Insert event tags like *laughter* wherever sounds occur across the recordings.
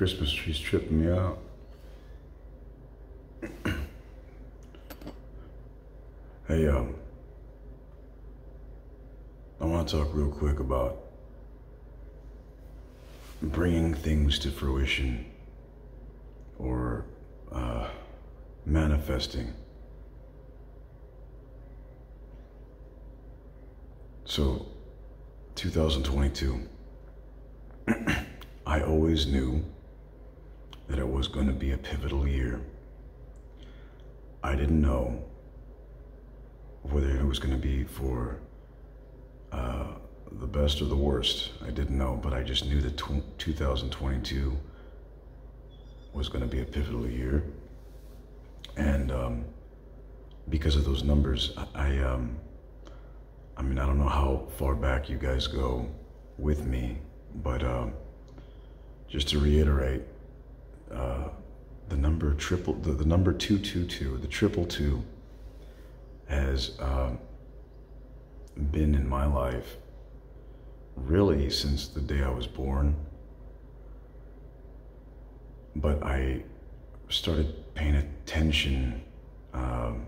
Christmas tree's tripping me out. *clears throat* hey, um, I want to talk real quick about bringing things to fruition or uh, manifesting. So, 2022, *clears throat* I always knew that it was going to be a pivotal year. I didn't know whether it was going to be for uh, the best or the worst. I didn't know, but I just knew that 2022 was going to be a pivotal year. And um, because of those numbers, I, I, um, I mean, I don't know how far back you guys go with me, but um, just to reiterate, the number triple, the, the number 222, the triple two, has uh, been in my life really since the day I was born. But I started paying attention um,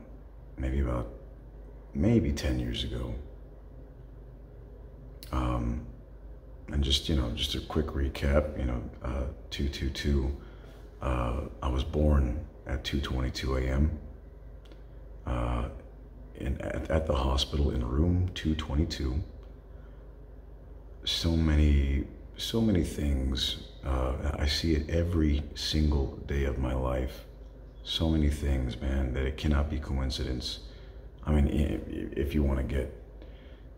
maybe about maybe 10 years ago. Um, and just, you know, just a quick recap, you know, uh, 222, uh, I was born at 2.22 a.m. Uh, in, at, at the hospital in room 222 so many, so many things. Uh, I see it every single day of my life. So many things, man, that it cannot be coincidence. I mean, if you want to get,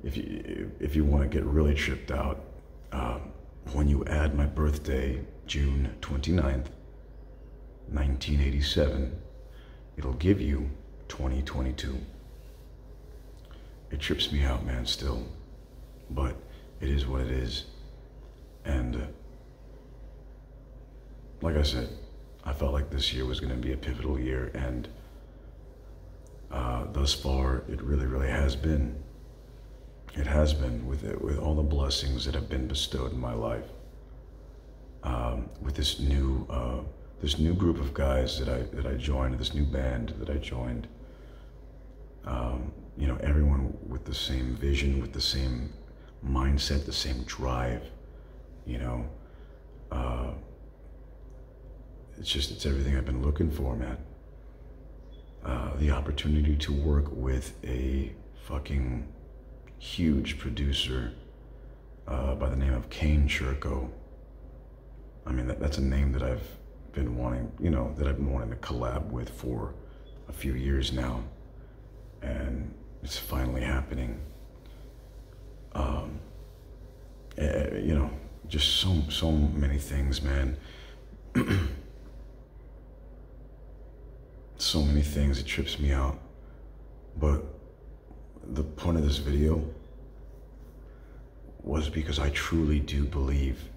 if you if you want to get really tripped out, um, when you add my birthday, June 29th, 1987, it'll give you 2022. It trips me out, man, still. But it is what it is. And uh, like I said, I felt like this year was going to be a pivotal year, and uh, thus far, it really, really has been. It has been with it, with all the blessings that have been bestowed in my life. Um, with this new, uh, this new group of guys that I that I joined, this new band that I joined. Um, you know, everyone with the same vision, with the same mindset, the same drive, you know. Uh, it's just, it's everything I've been looking for, man. Uh, the opportunity to work with a fucking huge producer uh, by the name of Kane Churko. I mean, that, that's a name that I've been wanting, you know, that I've been wanting to collab with for a few years now. And it's finally happening um, uh, you know, just so so many things, man. *clears throat* so many things. It trips me out. But the point of this video was because I truly do believe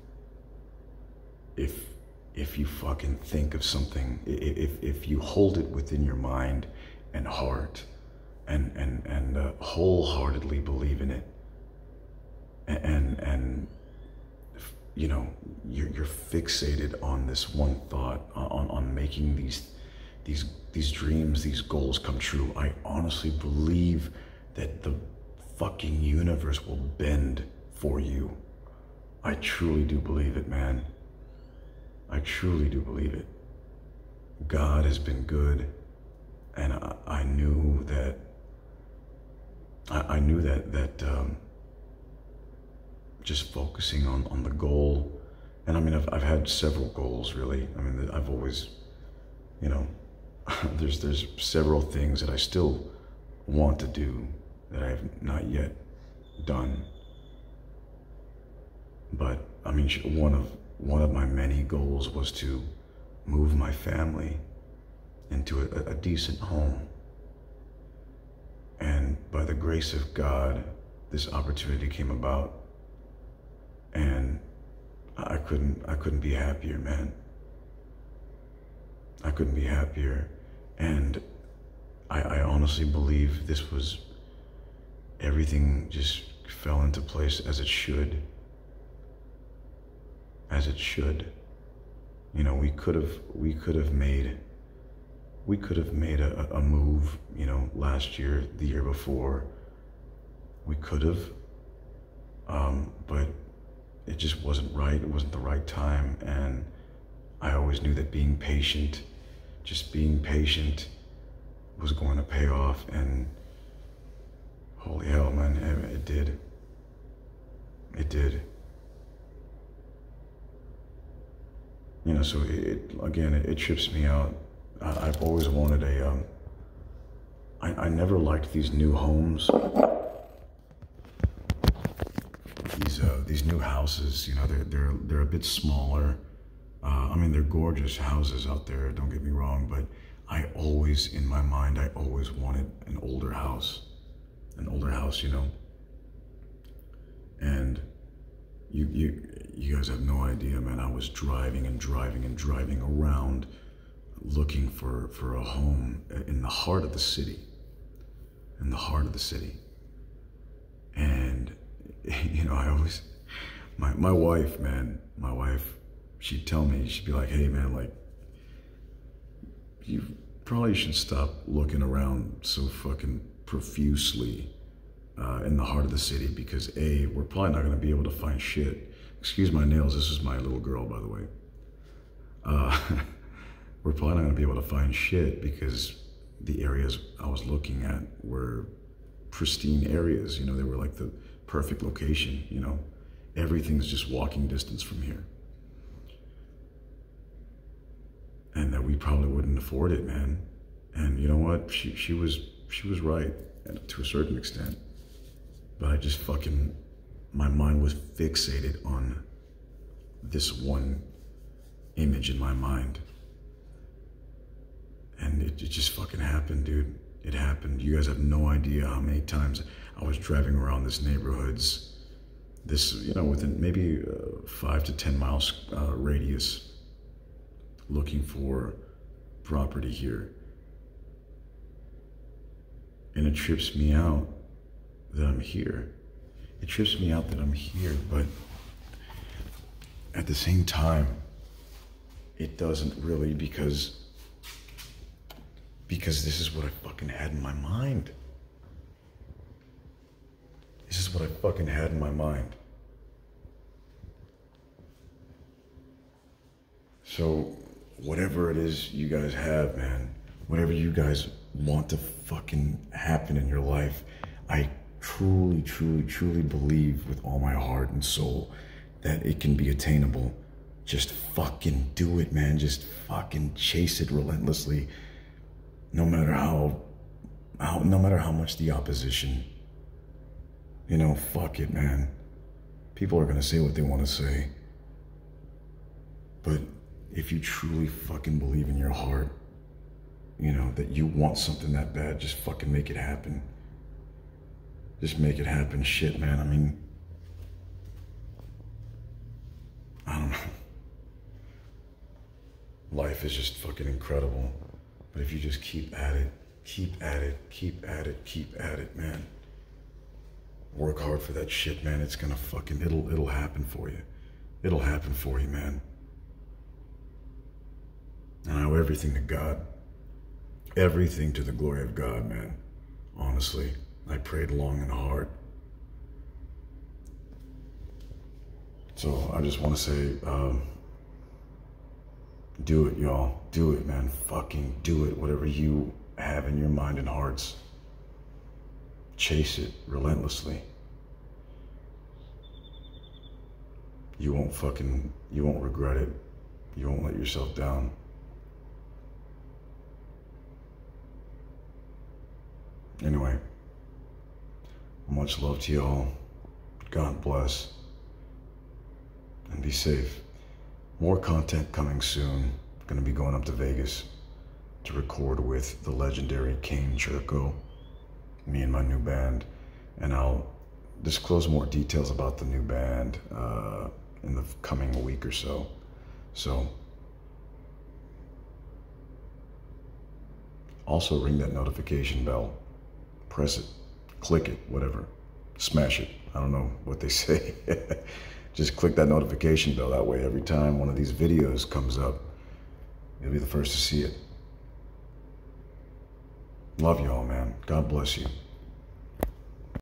if if you fucking think of something, if if you hold it within your mind and heart, and and and uh, wholeheartedly believe in it, and and you know you're, you're fixated on this one thought on on making these these these dreams these goals come true i honestly believe that the fucking universe will bend for you. I truly do believe it man i truly do believe it god has been good and i, I knew that I, I knew that that um, just focusing on, on the goal. And I mean, I've, I've had several goals really. I mean, I've always, you know, *laughs* there's, there's several things that I still want to do that I have not yet done. But I mean, one of, one of my many goals was to move my family into a, a decent home. And by the grace of God, this opportunity came about and I couldn't I couldn't be happier, man. I couldn't be happier. And I, I honestly believe this was everything just fell into place as it should. As it should. You know, we could have we could have made we could have made a, a move, you know, last year, the year before. We could have, um, but it just wasn't right. It wasn't the right time, and I always knew that being patient, just being patient, was going to pay off. And holy hell, man, it did. It did. You know, so it again, it, it trips me out. I, have always wanted a. Um, I, I never liked these new homes. These uh, these new houses, you know, they're they're they're a bit smaller. Uh, I mean, they're gorgeous houses out there. Don't get me wrong, but I always, in my mind, I always wanted an older house, an older house, you know. And you you you guys have no idea, man. I was driving and driving and driving around looking for, for a home in the heart of the city, in the heart of the city. And, *laughs* you know, I always, my, my wife, man, my wife, she'd tell me, she'd be like, hey, man, like, you probably should stop looking around so fucking profusely uh, in the heart of the city because A, we're probably not going to be able to find shit. Excuse my nails, this is my little girl, by the way. Uh, *laughs* we're probably not going to be able to find shit because the areas I was looking at were pristine areas. You know, they were like the perfect location, you know. Everything's just walking distance from here. And that we probably wouldn't afford it, man. And you know what? She she was she was right to a certain extent. But I just fucking my mind was fixated on this one image in my mind. And it, it just fucking happened, dude. It happened. You guys have no idea how many times I was driving around this neighborhoods, this, you know, within maybe uh, five to 10 miles uh, radius, looking for property here. And it trips me out that I'm here. It trips me out that I'm here, but at the same time, it doesn't really because because this is what I fucking had in my mind. This is what I fucking had in my mind. So, whatever it is you guys have, man, whatever you guys want to fucking happen in your life, I truly, truly, truly believe with all my heart and soul that it can be attainable. Just fucking do it, man. Just fucking chase it relentlessly no matter how, how no matter how much the opposition, you know, fuck it, man. People are gonna say what they want to say. But if you truly fucking believe in your heart, you know, that you want something that bad, just fucking make it happen. Just make it happen. Shit, man. I mean, I don't know. Life is just fucking incredible. But if you just keep at it, keep at it, keep at it, keep at it, man. Work hard for that shit, man. It's gonna fucking, it'll, it'll happen for you. It'll happen for you, man. And I owe everything to God. Everything to the glory of God, man. Honestly, I prayed long and hard. So I just want to say, um, do it, y'all. Do it, man. Fucking do it. Whatever you have in your mind and hearts, chase it relentlessly. You won't fucking, you won't regret it. You won't let yourself down. Anyway, much love to y'all. God bless. And be safe. More content coming soon. Gonna be going up to Vegas to record with the legendary Kane Churko, me and my new band. And I'll disclose more details about the new band uh, in the coming week or so. So, also ring that notification bell. Press it, click it, whatever. Smash it. I don't know what they *laughs* say. just click that notification bell. That way, every time one of these videos comes up, you'll be the first to see it. Love you all, man. God bless you.